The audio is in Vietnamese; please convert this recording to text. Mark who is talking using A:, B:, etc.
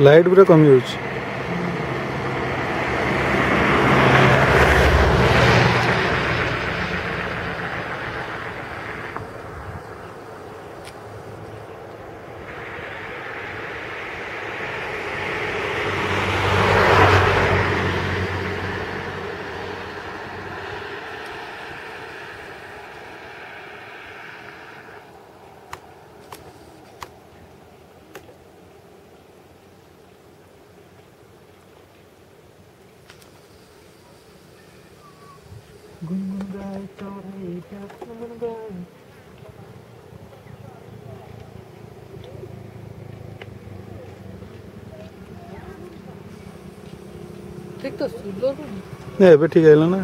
A: ଲାଇଟ୍ ପୁରା କମି ଯାଉଛି
B: Gundai Tori Gundai ঠিক তো সুন্দর
A: হ্যাঁ এবার ঠিক আইলো না